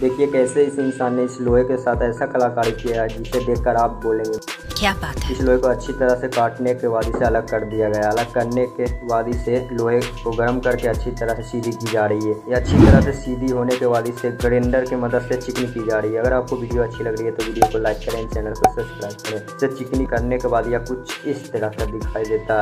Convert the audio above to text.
देखिए कैसे इस इंसान ने इस लोहे के साथ ऐसा कलाकारी किया है जिसे देखकर आप बोलेंगे। क्या बात है? इस लोहे को अच्छी तरह से काटने के बाद इसे अलग कर दिया गया अलग करने के बाद इसे लोहे को गर्म करके अच्छी तरह से सीधी की जा रही है। ये अच्छी तरह से सीधी होने के बाद इसे ग्राइंडर की मदद से चिकनी की जा रही है। अगर आपको वीडियो अच्छी लग रही है तो वीडियो को लाइक करें चैनल को सब्सक्राइब करें। इसे चिकनी करने के बाद यह कुछ इस तरह का दिखाई देता है।